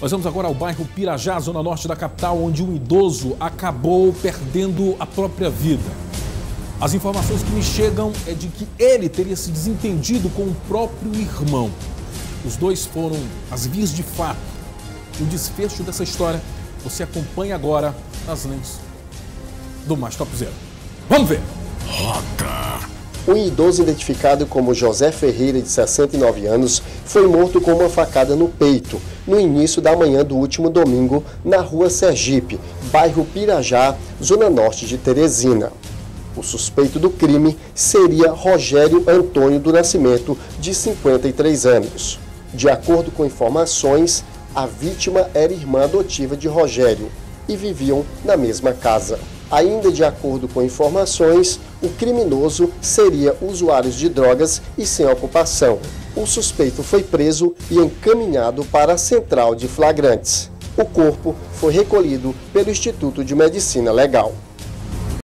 Nós vamos agora ao bairro Pirajá, zona norte da capital, onde um idoso acabou perdendo a própria vida. As informações que me chegam é de que ele teria se desentendido com o próprio irmão. Os dois foram as vias de fato. O desfecho dessa história você acompanha agora nas lentes do Mais Top Zero. Vamos ver! Rota! Um idoso identificado como José Ferreira, de 69 anos, foi morto com uma facada no peito no início da manhã do último domingo na rua Sergipe, bairro Pirajá, zona norte de Teresina. O suspeito do crime seria Rogério Antônio do Nascimento, de 53 anos. De acordo com informações, a vítima era irmã adotiva de Rogério e viviam na mesma casa. Ainda de acordo com informações, o criminoso seria usuário de drogas e sem ocupação. O suspeito foi preso e encaminhado para a central de flagrantes. O corpo foi recolhido pelo Instituto de Medicina Legal.